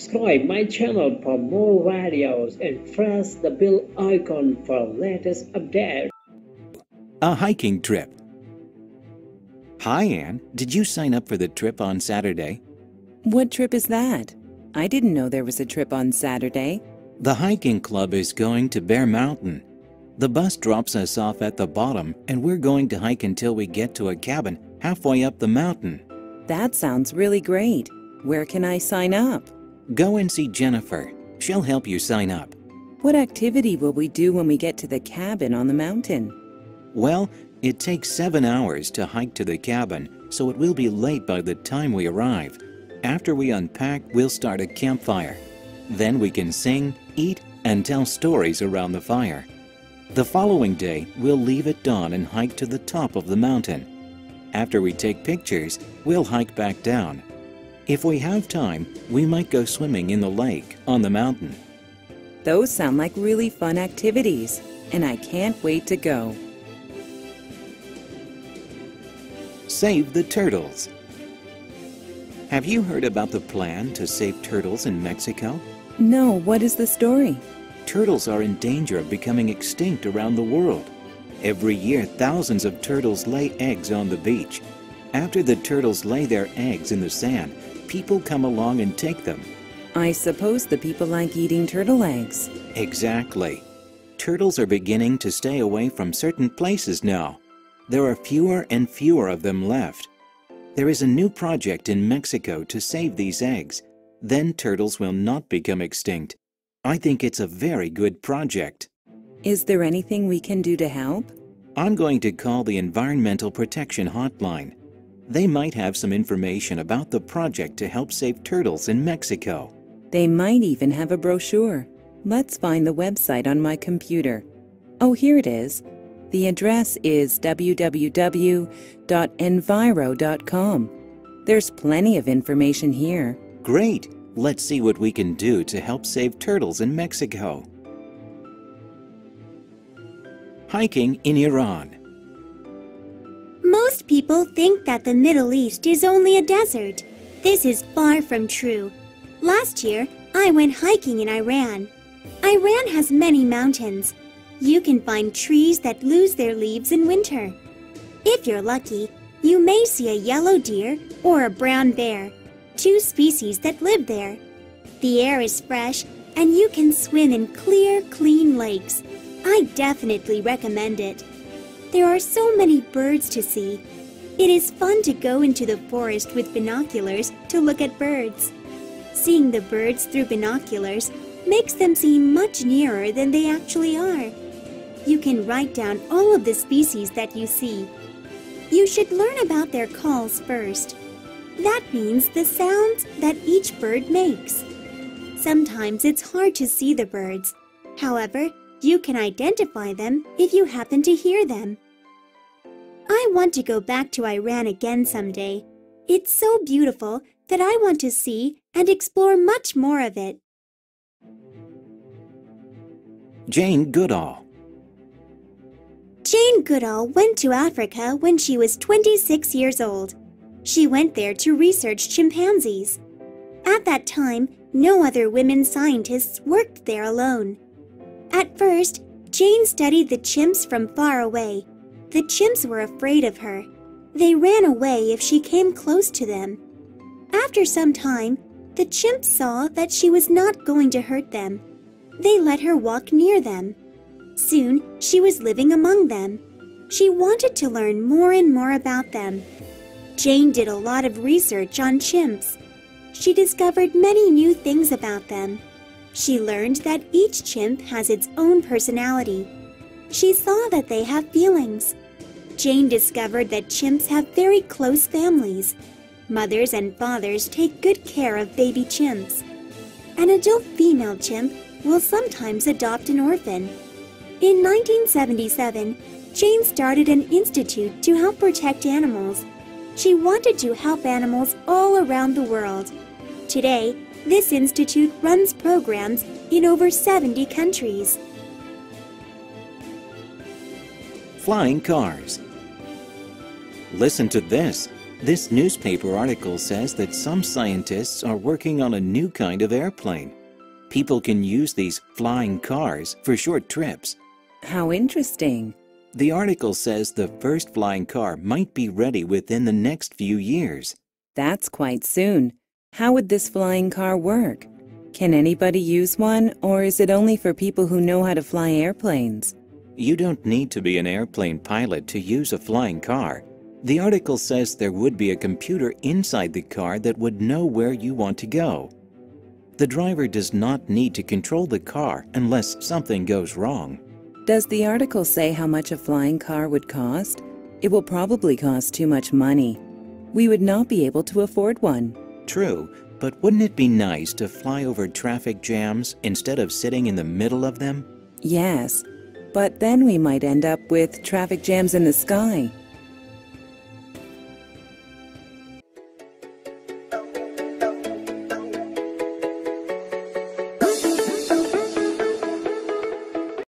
Subscribe my channel for more videos and press the bell icon for latest updates. A hiking trip. Hi, Anne. Did you sign up for the trip on Saturday? What trip is that? I didn't know there was a trip on Saturday. The hiking club is going to Bear Mountain. The bus drops us off at the bottom, and we're going to hike until we get to a cabin halfway up the mountain. That sounds really great. Where can I sign up? Go and see Jennifer. She'll help you sign up. What activity will we do when we get to the cabin on the mountain? Well, it takes seven hours to hike to the cabin, so it will be late by the time we arrive. After we unpack, we'll start a campfire. Then we can sing, eat, and tell stories around the fire. The following day, we'll leave at dawn and hike to the top of the mountain. After we take pictures, we'll hike back down. If we have time, we might go swimming in the lake on the mountain. Those sound like really fun activities, and I can't wait to go. Save the turtles. Have you heard about the plan to save turtles in Mexico? No, what is the story? Turtles are in danger of becoming extinct around the world. Every year, thousands of turtles lay eggs on the beach. After the turtles lay their eggs in the sand, people come along and take them. I suppose the people like eating turtle eggs. Exactly. Turtles are beginning to stay away from certain places now. There are fewer and fewer of them left. There is a new project in Mexico to save these eggs. Then turtles will not become extinct. I think it's a very good project. Is there anything we can do to help? I'm going to call the Environmental Protection Hotline. They might have some information about the project to help save turtles in Mexico. They might even have a brochure. Let's find the website on my computer. Oh, here it is. The address is www.enviro.com. There's plenty of information here. Great! Let's see what we can do to help save turtles in Mexico. Hiking in Iran. People think that the Middle East is only a desert. This is far from true. Last year, I went hiking in Iran. Iran has many mountains. You can find trees that lose their leaves in winter. If you're lucky, you may see a yellow deer or a brown bear, two species that live there. The air is fresh and you can swim in clear, clean lakes. I definitely recommend it. There are so many birds to see. It is fun to go into the forest with binoculars to look at birds. Seeing the birds through binoculars makes them seem much nearer than they actually are. You can write down all of the species that you see. You should learn about their calls first. That means the sounds that each bird makes. Sometimes it's hard to see the birds. However, you can identify them if you happen to hear them. I want to go back to Iran again someday. It's so beautiful that I want to see and explore much more of it. Jane Goodall. Jane Goodall went to Africa when she was 26 years old. She went there to research chimpanzees. At that time, no other women scientists worked there alone. At first, Jane studied the chimps from far away. The chimps were afraid of her. They ran away if she came close to them. After some time, the chimps saw that she was not going to hurt them. They let her walk near them. Soon, she was living among them. She wanted to learn more and more about them. Jane did a lot of research on chimps. She discovered many new things about them. She learned that each chimp has its own personality. She saw that they have feelings. Jane discovered that chimps have very close families. Mothers and fathers take good care of baby chimps. An adult female chimp will sometimes adopt an orphan. In 1977, Jane started an institute to help protect animals. She wanted to help animals all around the world. Today, this institute runs programs in over 70 countries. Flying cars. Listen to this. This newspaper article says that some scientists are working on a new kind of airplane. People can use these flying cars for short trips. How interesting. The article says the first flying car might be ready within the next few years. That's quite soon. How would this flying car work? Can anybody use one, or is it only for people who know how to fly airplanes? You don't need to be an airplane pilot to use a flying car. The article says there would be a computer inside the car that would know where you want to go. The driver does not need to control the car unless something goes wrong. Does the article say how much a flying car would cost? It will probably cost too much money. We would not be able to afford one. True, but wouldn't it be nice to fly over traffic jams instead of sitting in the middle of them? Yes, but then we might end up with traffic jams in the sky.